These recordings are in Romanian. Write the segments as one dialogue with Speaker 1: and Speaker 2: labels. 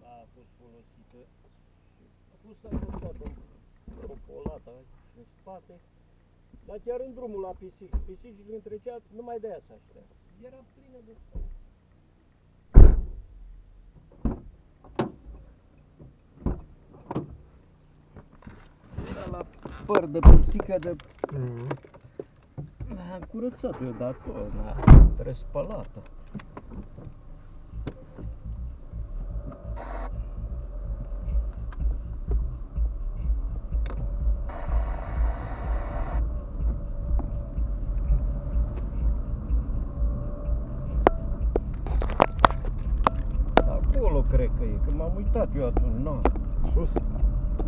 Speaker 1: Da, a fost folosită. A fost agresată o polată în spate. Dar chiar în drumul la pisici, pisicile între ceat, numai de aia s-aștea. Era plină de... păr de pisică de
Speaker 2: Mm.
Speaker 1: am curățat eu de acolo, da, trebuie spălată. Acolo cred că e, că m-am uitat eu atunci, nu.
Speaker 2: Sus.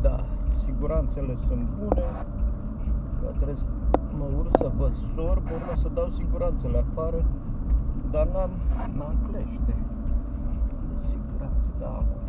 Speaker 1: Da, siguranțele sunt bune, că trebuie să mă urc să văd sorb, urmă să dau siguranțele afară, dar n-am, n-am clește de siguranță, da, ocupat.